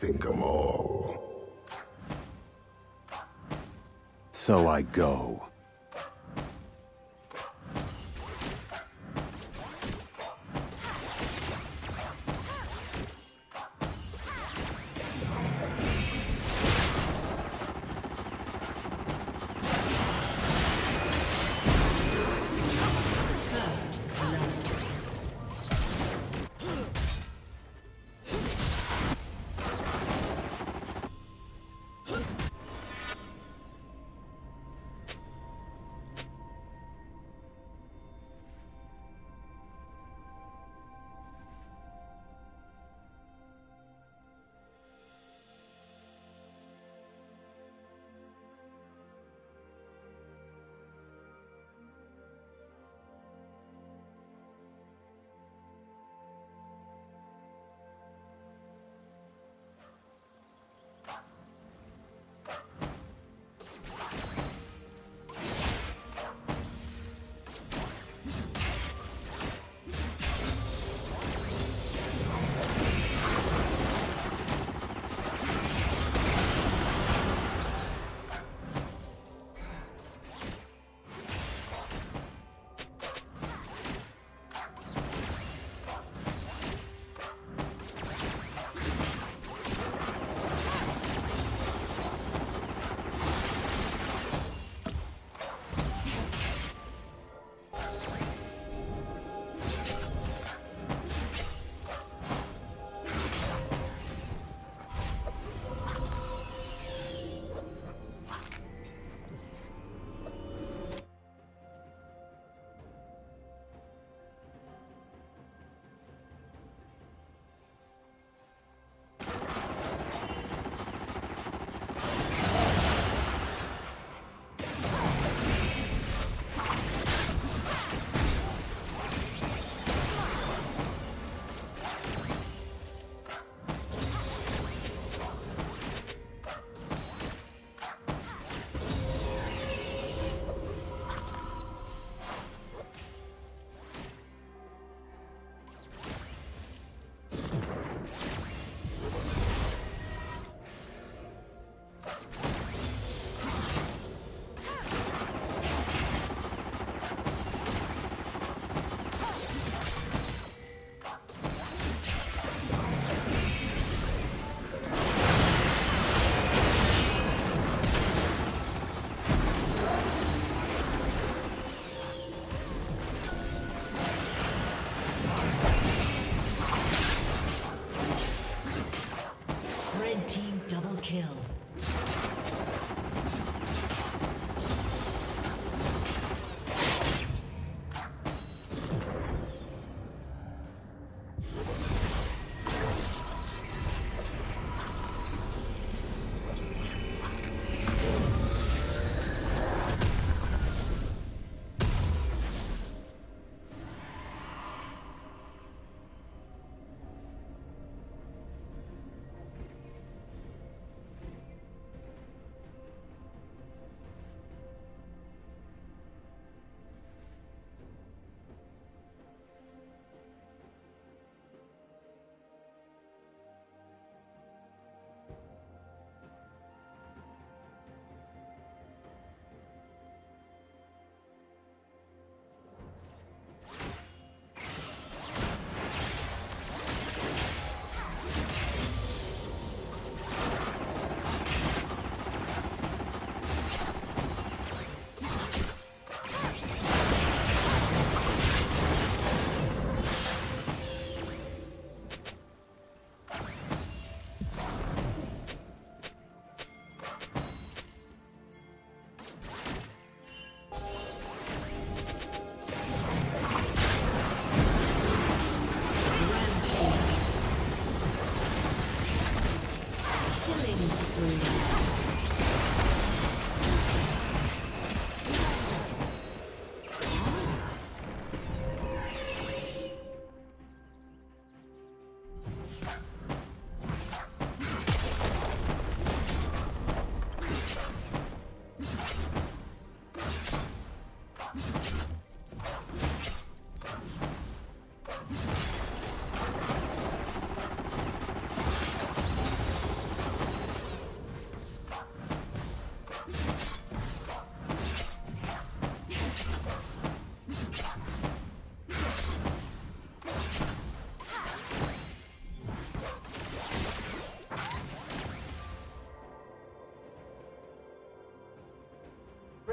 Think 'em all. So I go.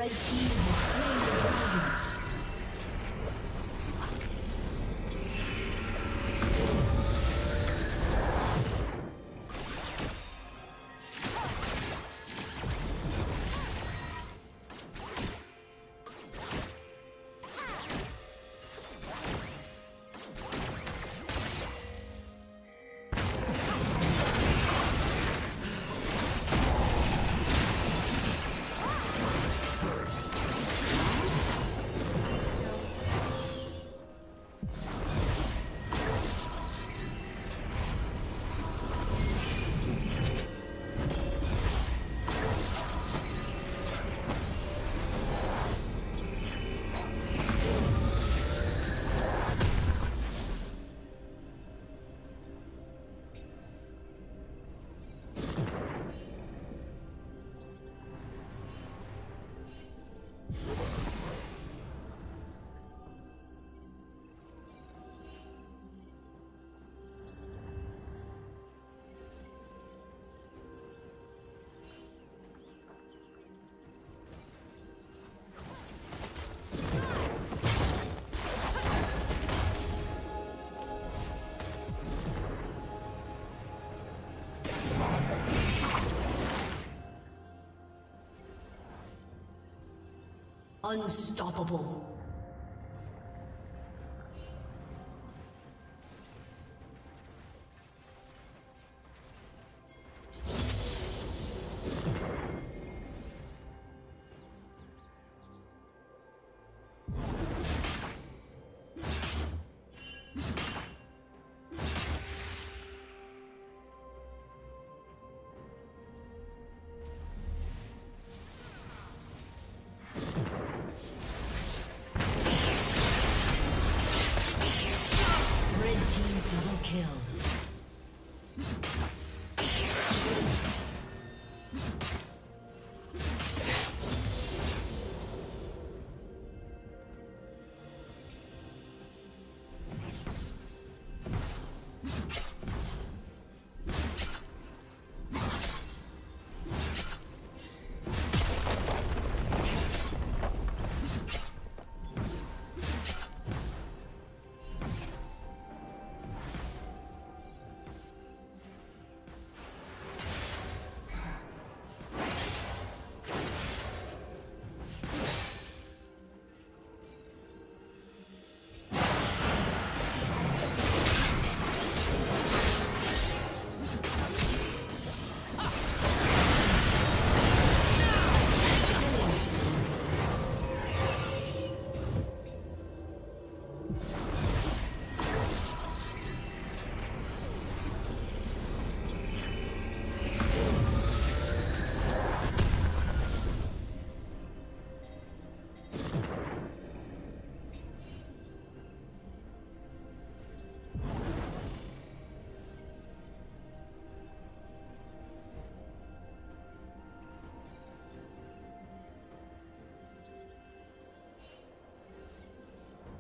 Red team Unstoppable.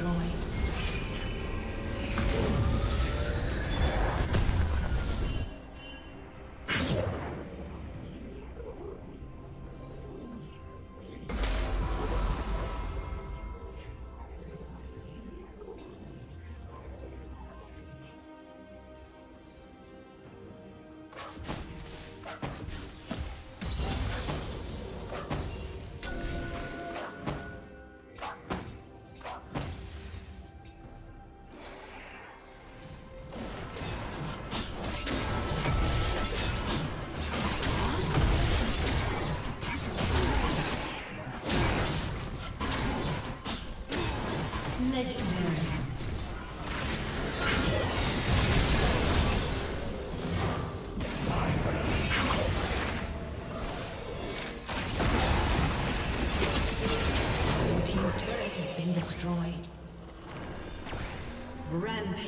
destroyed.